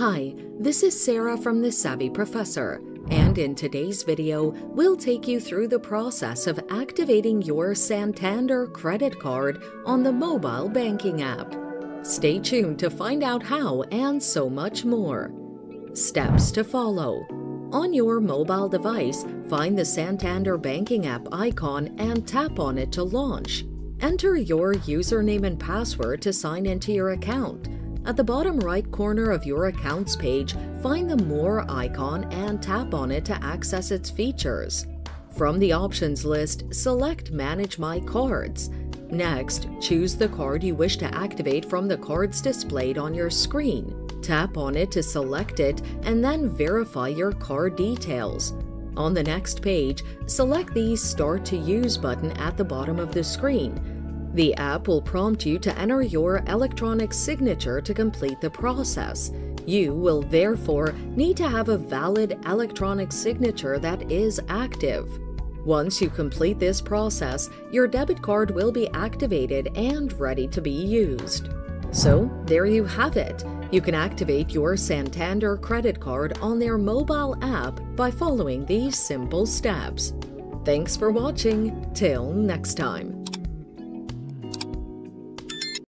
Hi, this is Sarah from The Savvy Professor, and in today's video, we'll take you through the process of activating your Santander credit card on the mobile banking app. Stay tuned to find out how and so much more. Steps to follow. On your mobile device, find the Santander banking app icon and tap on it to launch. Enter your username and password to sign into your account. At the bottom right corner of your accounts page, find the More icon and tap on it to access its features. From the options list, select Manage My Cards. Next, choose the card you wish to activate from the cards displayed on your screen. Tap on it to select it and then verify your card details. On the next page, select the Start to Use button at the bottom of the screen. The app will prompt you to enter your electronic signature to complete the process. You will therefore need to have a valid electronic signature that is active. Once you complete this process, your debit card will be activated and ready to be used. So, there you have it. You can activate your Santander credit card on their mobile app by following these simple steps. Thanks for watching. Till next time.